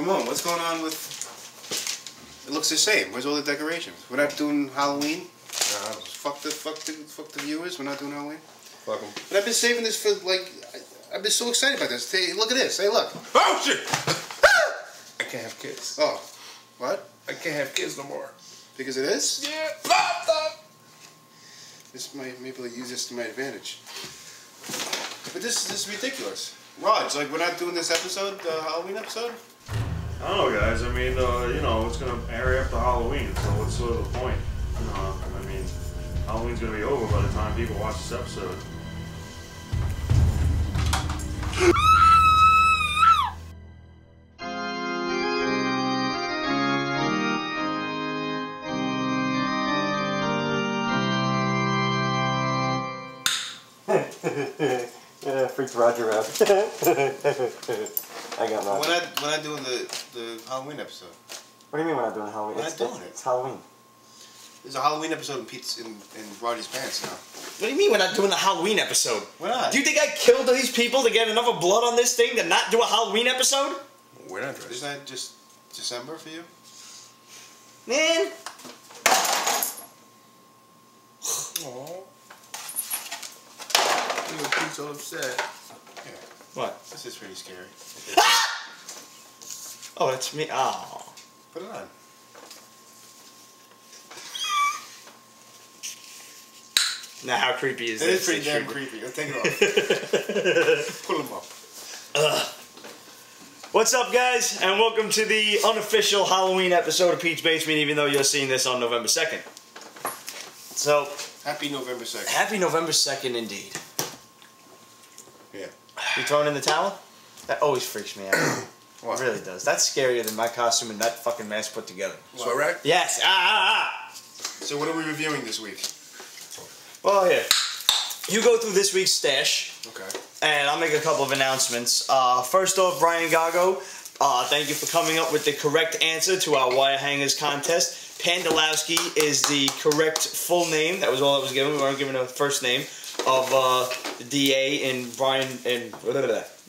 Ramon, what's going on with? It looks the same. Where's all the decorations? We're not doing Halloween. Nah, Fuck the fuck the fuck the viewers. We're not doing Halloween. Fuck them. But I've been saving this for like. I, I've been so excited about this. Hey, look at this. Hey, look. Oh shit! I can't have kids. Oh, what? I can't have kids no more. Because it is. Yeah. Stop, stop. This might maybe use this to my advantage. But this this is ridiculous. Raj, like we're not doing this episode, the Halloween episode. I don't know, guys. I mean, uh, you know, it's gonna air after Halloween, so what's sort of the point? Uh, I mean, Halloween's gonna be over by the time people watch this episode. freaked Roger out. I got We're Roger. not we're not doing the the Halloween episode. What do you mean we're not doing Halloween? We're it's, not doing it's Halloween. There's a Halloween episode in Pete's in, in Roger's pants now. What do you mean we're not doing a Halloween episode? Why not? Do you think I killed these people to get enough of blood on this thing to not do a Halloween episode? We're not dressed. Isn't that just December for you? Man. Aww. Little Pete's all upset. What? This is pretty scary. Oh, that's me. Oh. Put it on. Now, how creepy is It this? It is pretty damn creepy. Let's take it off. Pull them up. What's up, guys? And welcome to the unofficial Halloween episode of Pete's Basement, even though you're seeing this on November 2nd. So, Happy November second. happy November 2nd indeed. You throwing in the towel? That always freaks me out. What? It really does. That's scarier than my costume and that fucking mask put together. Sweat rack? Yes. Ah, ah, ah. So what are we reviewing this week? Well, here. You go through this week's stash, Okay. and I'll make a couple of announcements. Uh, first off, Brian Gago, uh, thank you for coming up with the correct answer to our wire hangers contest. Pandalowski is the correct full name. That was all that was given. We weren't given a first name of uh, the DA in Brian in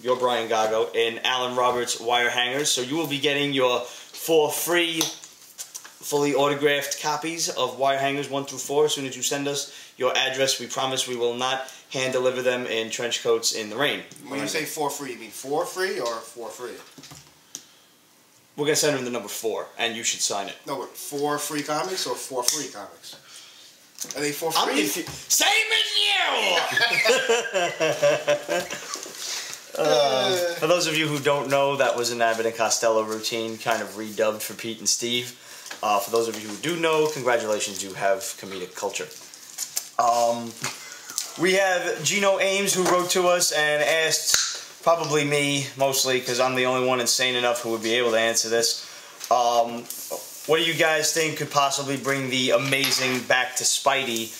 your Brian Gago in Alan Roberts wire hangers. So you will be getting your four free fully autographed copies of wire hangers 1 through 4 as soon as you send us your address we promise we will not hand deliver them in trench coats in the rain When you say for free, you mean for free or for free? We're going to send them the number 4 and you should sign it. No, but for free comics or for free comics? Are they for I'm free? confu- same as you! Uh, for those of you who don't know that was an Abbott and Costello routine kind of redubbed for Pete and Steve. Uh, for those of you who do know congratulations you have comedic culture. Um, we have Gino Ames who wrote to us and asked, probably me mostly, because I'm the only one insane enough who would be able to answer this. Um, what do you guys think could possibly bring the amazing back to Spidey?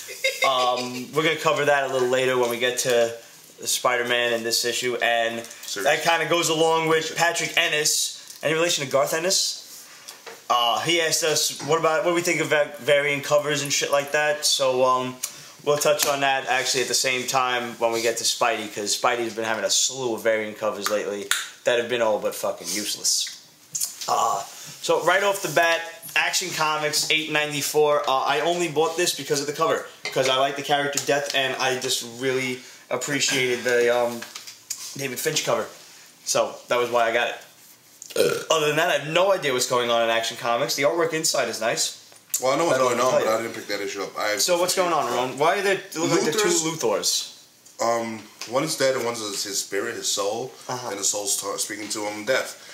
Um, we're going to cover that a little later when we get to Spider-Man in this issue, and that kind of goes along with Patrick Ennis. Any relation to Garth Ennis? Uh, he asked us what about what do we think of va- variant covers and shit like that. So um, we'll touch on that actually at the same time when we get to Spidey because Spidey's been having a slew of variant covers lately that have been all but fucking useless. Uh, so right off the bat, Action Comics 894. Uh, I only bought this because of the cover because I like the character Death and I just really appreciated the um, David Finch cover. So that was why I got it. Other than that, I have no idea what's going on in Action Comics. The artwork inside is nice. Well, I know what's That'll going on, but. I didn't pick that issue up. I So what's going on, Ron? Why are there look like the two Luthor's- Luthors? Um, one is dead and one is his spirit, his soul, Uh-huh. and the soul's ta- speaking to him death.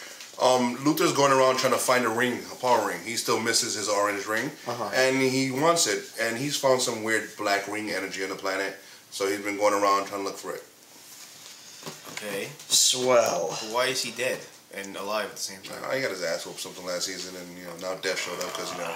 Um, Luthor's going around trying to find a ring, a power ring. He still misses his orange ring, Uh-huh. and he wants it. And he's found some weird black ring energy on the planet, so he's been going around trying to look for it. okay. Swell. Why is he dead and alive at the same time? I got his ass whooped something last season, and you know now Death showed up because you know.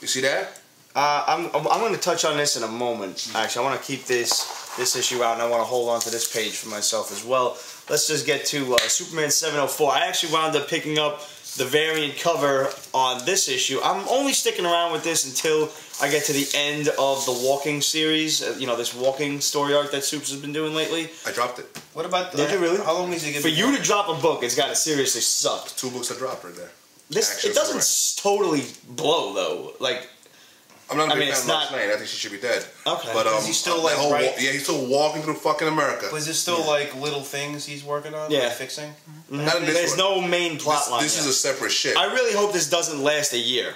You see that? Uh, I'm I'm going to touch on this in a moment. Actually, I want to keep this this issue out, and I want to hold on to this page for myself as well. Let's just get to uh, Superman 704. I actually wound up picking up the variant cover on this issue. I'm only sticking around with this until I get to the end of the walking series. uh, You know, this walking story arc that Soups has been doing lately. I dropped it. What about the, Did you really? How long is it gonna For you to drop a book, it's got to seriously suck. Two books I dropped right there. This Action it doesn't story. totally blow though. Like I'm not a I big mean, fan it's of Lois not- Lane. I think she should be dead. Okay. But um, Is he still, that like, whole right- yeah, he's still walking through fucking America. Was there still like little things he's working on? Yeah. Like fixing? Not in this there's one. no main plot This, line. this yet. is a separate shit. I really hope this doesn't last a year.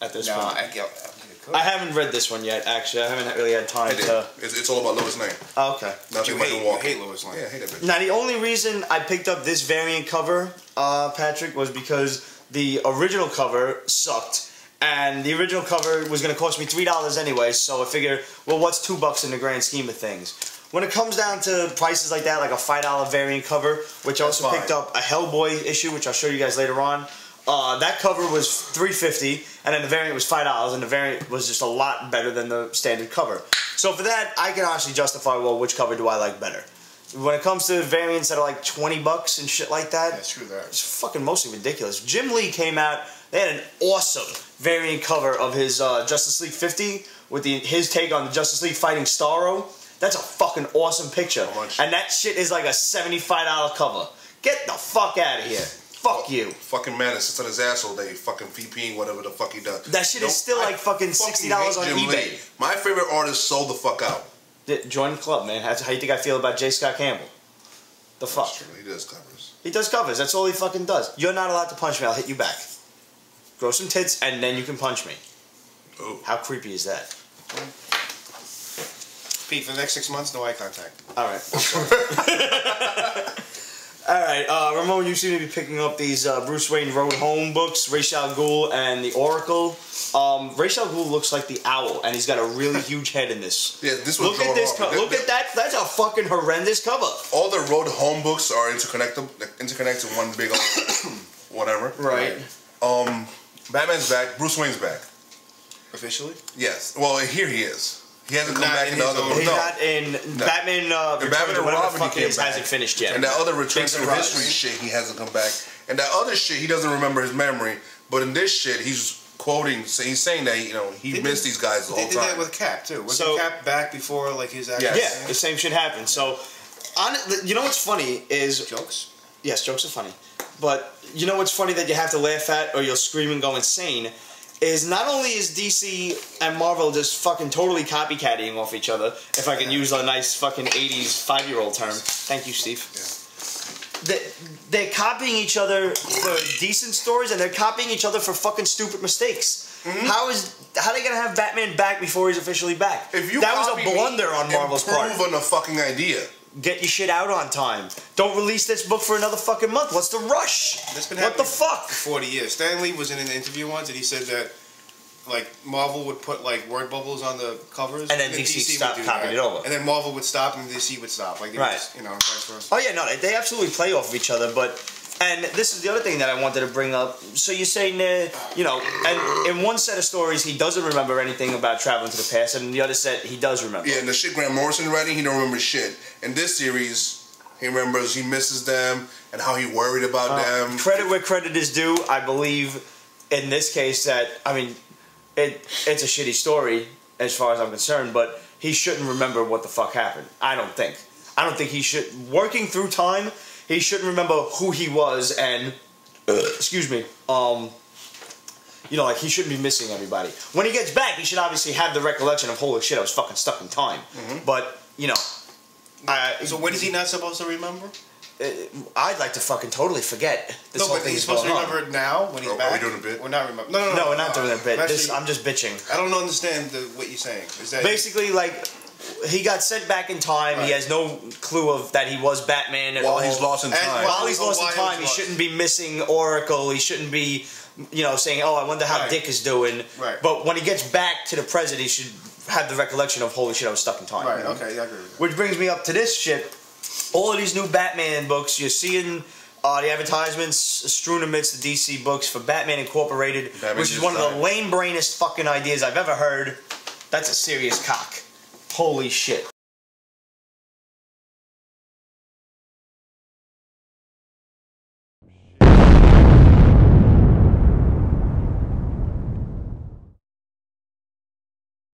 At this No, point, I, get- I, it. I haven't read this one yet. Actually, I haven't really had I time to. It's, it's all about Lois Lane. Oh, okay. Nothing you like hate, you hate Lois Lane. Yeah, I hate that bitch. Now, the only reason I picked up this variant cover, uh, Patrick, was because the original cover sucked, and the original cover was going to cost me three dollars anyway. So I figured, well, what's two bucks in the grand scheme of things? When it comes down to prices like that, like a five dollar variant cover, which I also fine. picked up a Hellboy issue, which I'll show you guys later on. Uh, that cover was three fifty, and then the variant was five dollars, and the variant was just a lot better than the standard cover. So for that, I can actually justify well, which cover do I like better? When it comes to variants that are like twenty bucks and shit like that, Yeah, screw that. it's fucking mostly ridiculous. Jim Lee came out. They had an awesome variant cover of his uh, Justice League 50 with the, his take on the Justice League fighting Starro. That's a fucking awesome picture. And that shit is like a $75 cover. Get the fuck out of here. Fuck you. Fucking man sits on his ass all day, fucking VPing whatever the fuck he does. That shit is still I like fucking $60 on Jim eBay. Lee. My favorite artist sold the fuck out. Join the club, man. That's how you think I feel about J. Scott Campbell. The fuck. That's true. He does covers. He does covers. That's all he fucking does. You're not allowed to punch me. I'll hit you back. Grow some tits, and then you can punch me. Ooh. How creepy is that? Pete, for the next six months, no eye contact. All right. All right, uh, Ramon, you seem to be picking up these uh, Bruce Wayne Road Home books, Ra's al Ghul and the Oracle. Um, Ra's al Ghul looks like the owl, and he's got a really huge head in this. Yeah, this was Look at this. Co- look at that. That's a fucking horrendous cover. All the road home books are interconnected, interconnected in one big whatever. Right. Um, Batman's back. Bruce Wayne's back. Officially? Yes. Well, here he is. He hasn't come Not back in in the other one. He's No. not in Batman. Uh, The Returns Batman or and whatever Robin the fuck he came is back. hasn't finished yet. And that other returns Jason to history shit, he hasn't come back. And that other shit, he doesn't remember his memory. But in this shit, he's quoting, so he's saying that you know he They missed did- these guys the whole time. They whole did that with Cap too. Was So- Cap back before like his actual Yes. yeah, the same shit happened. So, on, you know what's funny is jokes? Yes, jokes are funny. But you know what's funny that you have to laugh at or you'll scream and go insane is not only is DC and Marvel just fucking totally copycatting off each other, if I can use a nice fucking 80s five year old term. Thank you, Steve. They, they're copying each other for decent stories and they're copying each other for fucking stupid mistakes. Mm-hmm. How is how they gonna have Batman back before he's officially back? If you that was a me, blunder on Marvel's part improve on the fucking idea. Get your shit out on time. Don't release this book for another fucking month. What's the rush? That's been what the fuck? for 40 years. Stan Lee was in an interview once and he said that like Marvel would put like word bubbles on the covers And then DC would stopped copying it over. And then Marvel would stop and DC would stop. Like Right. just, you know, vice versa. Oh yeah, no, they- they absolutely play off of each other. But and this is the other thing that I wanted to bring up. So you're saying that you know, and in one set of stories he doesn't remember anything about traveling to the past, and in the other set he does remember. Yeah, and the shit Grant Morrison writing, he don't remember shit. In this series, he remembers he misses them and how he worried about Uh, them. credit where credit is due. I believe in this case that I mean, it it's a shitty story as far as I'm concerned, but he shouldn't remember what the fuck happened. I don't think. I don't think he should. Working through time, he shouldn't remember who he was and excuse me. Um. You know, like he shouldn't be missing everybody. When he gets back, he should obviously have the recollection of holy shit, I was fucking stuck in time. But you know, I, So what is he not supposed to remember? uh, I'd like to fucking totally forget this no, whole but thing he's supposed to going on. remember now when he's Oh, are back. we doing a bit? We're not remember. No, no, no. No, we're not doing a bit. I'm This, I'm just bitching. I don't understand the, what you're saying. Is that Basically, like he got sent back in time. He has no clue of that he was Batman at While all. he's lost in And time. While he's lost in time, he lost. shouldn't be missing Oracle. He shouldn't be, you know, saying, "Oh, I wonder how Right. Dick is doing." Right. But when he gets back to the present, he should have the recollection of, "Holy shit, I was stuck in time." right? Okay, yeah, I agree. With that. Which brings me up to this shit. All of these new Batman books, you're seeing uh, the advertisements strewn amidst the DC books for Batman Incorporated, Batman which is one of the lame brainest fucking ideas I've ever heard. That's a serious cock. Holy shit.